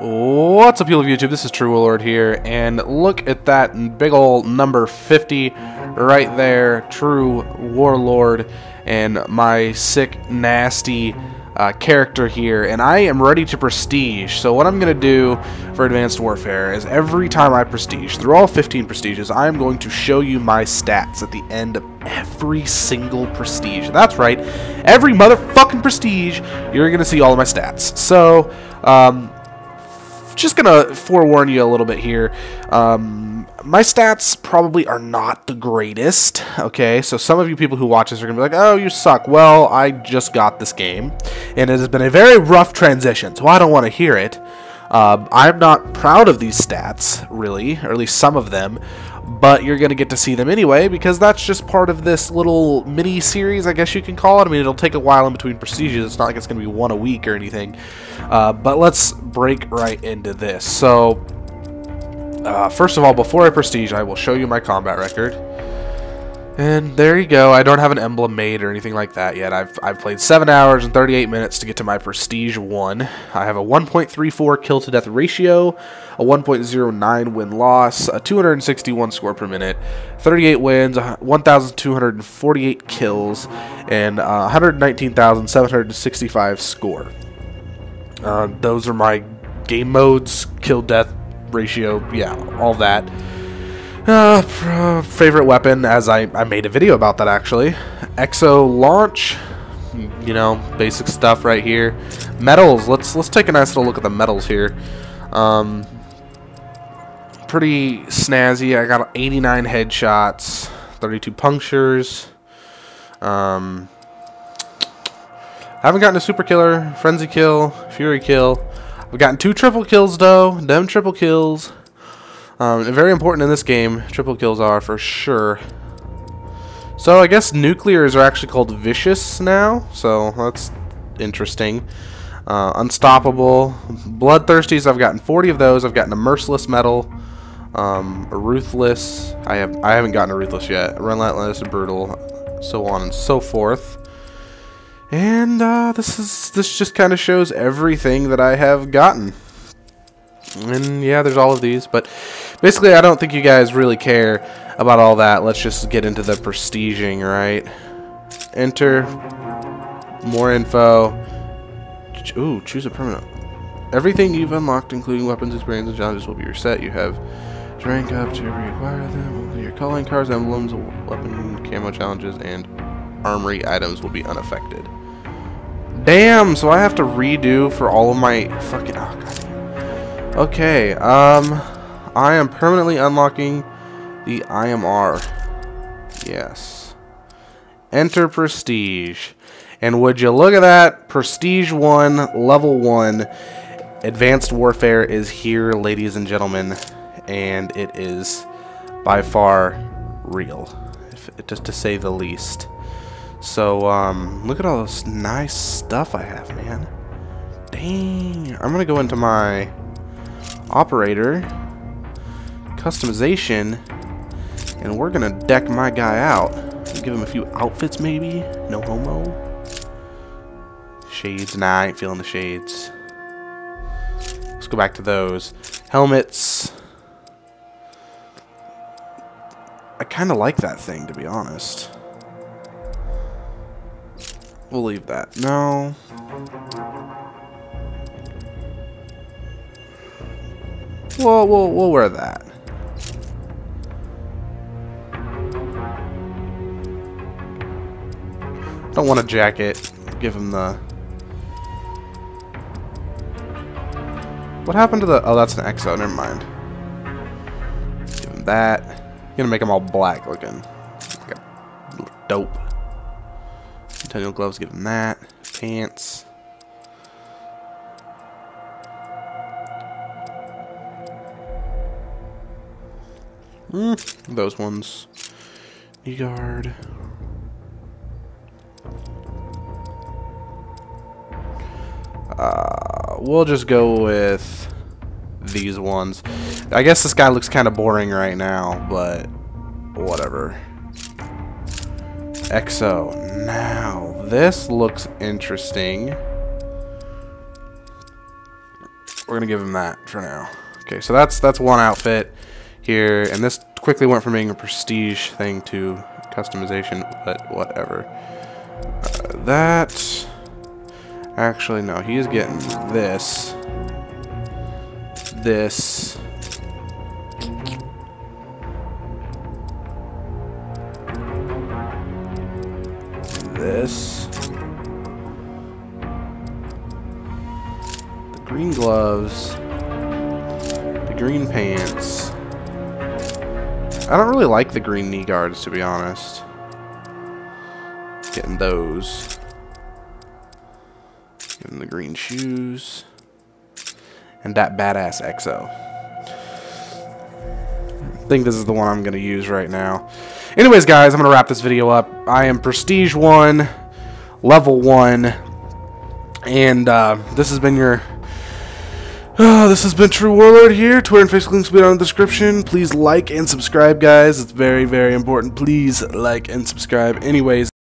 What's up, people of YouTube? This is Tru Warlord here, and look at that big old number 50 right there. Tru Warlord and my sick, nasty uh, character here, and I am ready to prestige. So what I'm going to do for Advanced Warfare is every time I prestige, through all 15 prestiges, I am going to show you my stats at the end of every single prestige. That's right, every motherfucking prestige, you're going to see all of my stats. So, um, just gonna forewarn you a little bit here. Um, my stats probably are not the greatest. Okay, so some of you people who watch this are gonna be like, "Oh, you suck." Well, I just got this game, and it has been a very rough transition, so I don't want to hear it. Uh, I'm not proud of these stats, really, or at least some of them but you're going to get to see them anyway because that's just part of this little mini series, I guess you can call it. I mean, it'll take a while in between prestiges. It's not like it's going to be one a week or anything. Uh, but let's break right into this. So, uh, first of all, before I prestige, I will show you my combat record. And there you go. I don't have an emblem made or anything like that yet. I've, I've played 7 hours and 38 minutes to get to my Prestige 1. I have a 1.34 kill to death ratio, a 1.09 win-loss, a 261 score per minute, 38 wins, 1,248 kills, and uh, 119,765 score. Uh, those are my game modes, kill death ratio, yeah, all that. Uh, favorite weapon, as I, I made a video about that actually. Exo launch, you know, basic stuff right here. Medals, let's let's take a nice little look at the medals here. Um, pretty snazzy. I got 89 headshots, 32 punctures. Um, haven't gotten a super killer, frenzy kill, fury kill. I've gotten two triple kills though, them triple kills. Um, very important in this game, triple kills are for sure. So I guess nuclears are actually called vicious now, so that's interesting. Uh, unstoppable, bloodthirsties. I've gotten 40 of those. I've gotten a merciless medal, um, a ruthless. I have I haven't gotten a ruthless yet. Relentless, brutal, so on and so forth. And uh, this is this just kind of shows everything that I have gotten. And yeah, there's all of these, but basically I don't think you guys really care about all that. Let's just get into the prestiging, right? Enter more info. Ooh, choose a permanent. Everything you've unlocked, including weapons, experience, and challenges, will be reset. You have to rank up to reacquire them. Your calling cards, emblems, weapon, camo challenges, and armory items will be unaffected. Damn, so I have to redo for all of my fucking... Oh, God Okay, um, I am permanently unlocking the IMR. Yes. Enter Prestige. And would you look at that? Prestige 1, Level 1. Advanced Warfare is here, ladies and gentlemen. And it is by far real. If, just to say the least. So, um, look at all this nice stuff I have, man. Dang. I'm going to go into my operator, customization, and we're gonna deck my guy out. Give him a few outfits maybe, no homo. Shades, nah, I ain't feeling the shades. Let's go back to those. Helmets. I kind of like that thing, to be honest. We'll leave that. No. We'll, we'll, we'll wear that. Don't want a jacket. Give him the... What happened to the... Oh, that's an EXO. Never mind. Give him that. Gonna make him all black looking. Dope. Centennial gloves. Give him that. Pants. Mm, those ones. Knee guard. Uh, we'll just go with these ones. I guess this guy looks kind of boring right now, but whatever. EXO. Now, this looks interesting. we're gonna give him that for now. Okay, so that's that's one outfit here, and this quickly went from being a prestige thing to customization, but whatever. Uh, that actually no, he's getting this, this. This. The green gloves the green pants. I don't really like the green knee guards, to be honest. Getting those. The green shoes. And that badass EXO. I think this is the one I'm going to use right now. Anyways, guys, I'm going to wrap this video up. I am Prestige 1, Level 1, and uh, this has been your Oh, this has been Tru Warlord here. Twitter and Facebook links will be down in the description. Please like and subscribe, guys. It's very, very important. Please like and subscribe. Anyways.